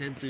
天助